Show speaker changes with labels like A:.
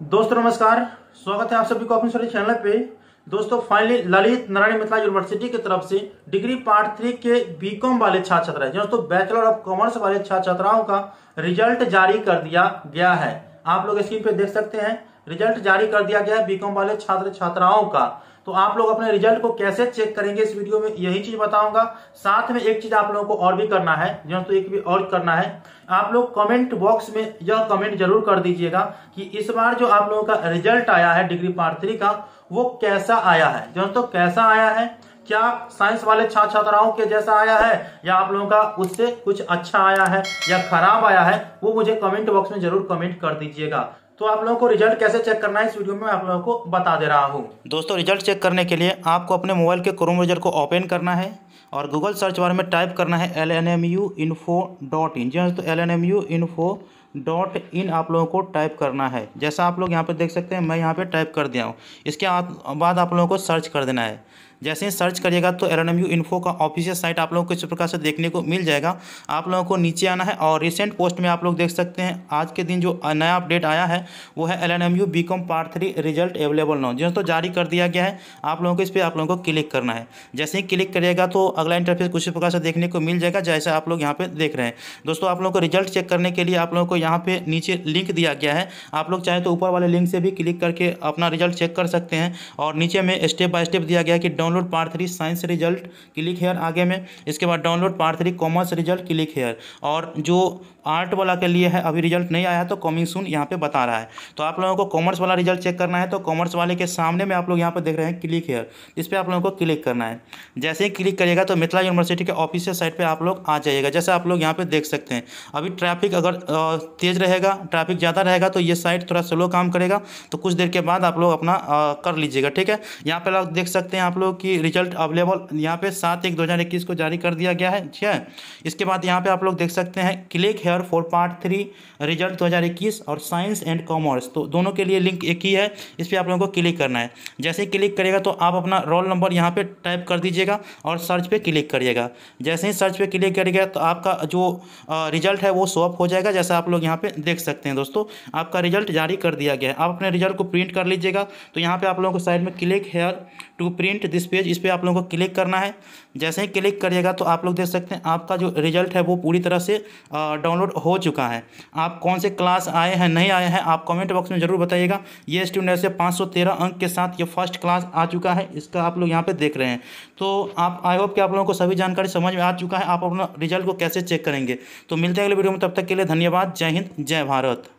A: दोस्तों, नमस्कार। स्वागत है आप सभी को अपने चैनल पे। दोस्तों फाइनली ललित नारायण मिथिला यूनिवर्सिटी की तरफ़ से डिग्री पार्ट थ्री के बीकॉम वाले छात्र छात्राएँ दोस्तों बैचलर ऑफ़ कॉमर्स वाले छात्र छात्राओं का रिज़ल्ट जारी कर दिया गया है। आप लोग स्क्रीन पे देख सकते हैं रिज़ल्ट जारी कर दिया गया है बीकॉम वाले छात्र छात्राओं का। तो आप लोग अपने रिज़ल्ट को कैसे चेक करेंगे इस वीडियो में, यही चीज़ बताऊँगा। साथ में एक चीज़ आप लोगों को और भी करना है, जो तो एक भी और करना है। आप लोग कमेंट बॉक्स में यह कमेंट ज़रूर कर दीजिएगा कि इस बार जो आप लोगों का रिज़ल्ट आया है डिग्री पार्ट थ्री का, वो कैसा आया है? जो तो कैसा आया है? क्या साइंस वाले छात्र छात्राओं के जैसा आया है? या आप लोगों का उससे कुछ अच्छा आया है या खराब आया है? वो मुझे कमेंट बॉक्स में ज़रूर कमेंट कर दीजिएगा। तो आप लोगों को रिज़ल्ट कैसे चेक करना है? इस वीडियो में आप लोगों को बता दे रहा हूँ। दोस्तों रिज़ल्ट चेक करने के लिए आपको अपने मोबाइल के क्रोम ब्राउज़र को ओपन करना है और गूगल सर्च बार में टाइप करना है L N M U info dot in जी हाँ तो L N M U info dot in आप लोगों को टाइप करना है। जैसा आप लोग यहाँ पे देख सकते हैं, मैं यहाँ पे टाइप कर दिया हूँ। इसके बाद आप लोगों को सर्च कर देना है। जैसे ही सर्च करिएगा तो एल इन्फो का ऑफिशियल साइट आप लोगों को इस प्रकार से देखने को मिल जाएगा। आप लोगों को नीचे आना है और रिसेंट पोस्ट में आप लोग देख सकते हैं, आज के दिन जो नया अपडेट आया है, वो है L N M U B com part three result available now जिस तो जारी कर दिया गया है, आप लोगों को इस पर आप लोगों को क्लिक करना है। जैसे ही क्लिक करिएगा तो अगला इंटरफेस कुछ प्रकार से देखने को मिल जाएगा, जैसे आप लोग यहाँ पे देख रहे हैं। दोस्तों, आप लोगों को रिज़ल्ट चेक करने के लिए आप लोगों को यहाँ पे नीचे लिंक दिया गया है। आप लोग चाहें तो ऊपर वाले लिंक से भी क्लिक करके अपना रिज़ल्ट चेक कर सकते हैं और नीचे में स्टेप बाय स्टेप दिया गया कि कि download part three science result click here आगे में, इसके बाद download part three commerce result click here. और जो आर्ट वाला के लिए है, अभी रिज़ल्ट नहीं आया तो कमिंग सून यहाँ पे बता रहा है। तो आप लोगों को कॉमर्स वाला रिज़ल्ट चेक करना है तो कॉमर्स वाले के सामने में आप लोग यहाँ पर देख रहे हैं क्लिक हेयर। इस पर आप लोगों को क्लिक करना है। जैसे ही क्लिक करिएगा तो मिथिला यूनिवर्सिटी के ऑफिशियल साइट पर आप लोग आ जाइएगा। जैसे आप लोग यहाँ पे देख सकते हैं, अभी ट्रैफ़िक अगर तेज़ रहेगा, ट्रैफ़िक ज़्यादा रहेगा तो ये साइट थोड़ा स्लो काम करेगा। तो कुछ देर के बाद आप लोग अपना कर लीजिएगा, ठीक है? यहाँ पर आप देख सकते हैं आप लोग की रिज़ल्ट अवेलेबल यहाँ पे सात एक दो हज़ार इक्कीस को जारी कर दिया गया है, ठीक है? इसके बाद यहाँ पे आप लोग देख सकते हैं click here for part three result 2021 और साइंस एंड कॉमर्स तो दोनों के लिए लिंक एक ही है, इस पर आप लोगों को क्लिक करना है। जैसे ही क्लिक करेगा तो आप अपना रोल नंबर यहाँ पर टाइप कर दीजिएगा और सर्च पे क्लिक करिएगा। जैसे ही सर्च पे क्लिक करिएगा तो आपका जो रिज़ल्ट है वो शॉप हो जाएगा, जैसा आप लोग यहाँ पर देख सकते हैं दोस्तों। आपका रिज़ल्ट जारी कर दिया गया है। आप अपने रिज़ल्ट को प्रिंट कर लीजिएगा। तो यहाँ पर आप लोगों को साइड में click here to print this page इस पर आप लोगों को क्लिक करना है। जैसे ही क्लिक करिएगा तो आप लोग देख सकते हैं, आपका जो रिज़ल्ट है वो पूरी तरह से डाउनलोड हो चुका है। आप कौन से क्लास आए हैं, नहीं आए हैं, आप कमेंट बॉक्स में ज़रूर बताइएगा। ये स्टूडेंट से पाँच अंक के साथ ये फ़र्स्ट क्लास आ चुका है, इसका आप लोग यहाँ पर देख रहे हैं। तो आप आई होप कि आप लोगों को सभी जानकारी समझ में आ चुका है, आप अपना रिज़ल्ट को कैसे चेक करेंगे। तो मिलते हैं अगले वीडियो में, तब तक के लिए धन्यवाद, जय हिंद, जय भारत।